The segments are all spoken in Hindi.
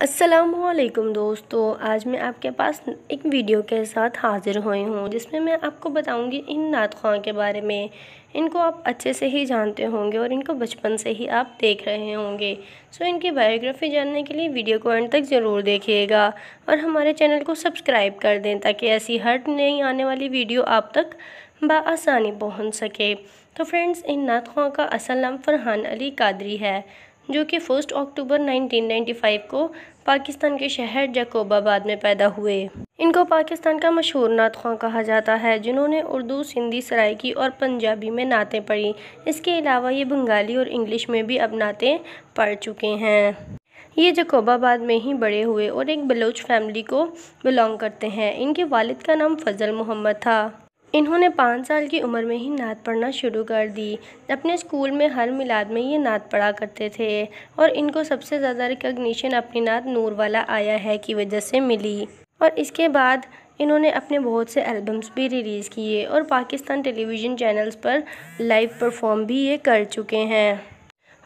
असलकुम दोस्तों, आज मैं आपके पास एक वीडियो के साथ हाज़िर हुई हूँ, जिसमें मैं आपको बताऊँगी इन नात खां के बारे में। इनको आप अच्छे से ही जानते होंगे और इनको बचपन से ही आप देख रहे होंगे। सो, इनकी बायोग्राफ़ी जानने के लिए वीडियो को एंड तक ज़रूर देखिएगा और हमारे चैनल को सब्सक्राइब कर दें, ताकि ऐसी हर नई आने वाली वीडियो आप तक बसानी पहुँच सके। तो फ्रेंड्स, इन नात खां का असल नाम फ़रहान अली कादरी है। जो कि फ़र्स्ट अक्टूबर 1995 को पाकिस्तान के शहर जकोबाबाद में पैदा हुए। इनको पाकिस्तान का मशहूर नात कहा जाता है, जिन्होंने उर्दू, सिंधी, सराइकी और पंजाबी में नातें पढ़ी। इसके अलावा ये बंगाली और इंग्लिश में भी अब नातें पढ़ चुके हैं। ये जकोबाबाद में ही बड़े हुए और एक बलोच फैमिली को बिलोंग करते हैं। इनके वालिद का नाम फजल मोहम्मद था। इन्होंने पाँच साल की उम्र में ही नात पढ़ना शुरू कर दी। अपने स्कूल में हर मिलाद में ये नात पढ़ा करते थे और इनको सबसे ज़्यादा रिकग्निशन अपनी नात नूर वाला आया है की वजह से मिली। और इसके बाद इन्होंने अपने बहुत से एल्बम्स भी रिलीज़ किए और पाकिस्तान टेलीविज़न चैनल्स पर लाइव परफॉर्म भी ये कर चुके हैं।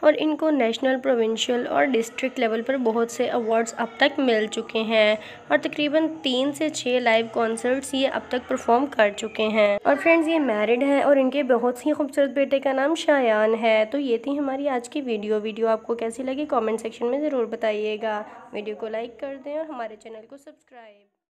और इनको नेशनल प्रोविंशियल और डिस्ट्रिक्ट लेवल पर बहुत से अवार्ड्स अब तक मिल चुके हैं और तकरीबन तीन से छः लाइव कॉन्सर्ट्स ये अब तक परफॉर्म कर चुके हैं। और फ्रेंड्स ये मैरिड हैं और इनके बहुत ही खूबसूरत बेटे का नाम शायान है। तो ये थी हमारी आज की वीडियो वीडियो आपको कैसी लगी? कॉमेंट सेक्शन में ज़रूर बताइएगा। वीडियो को लाइक कर दें और हमारे चैनल को सब्सक्राइब